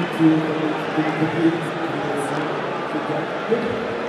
to the, the, the,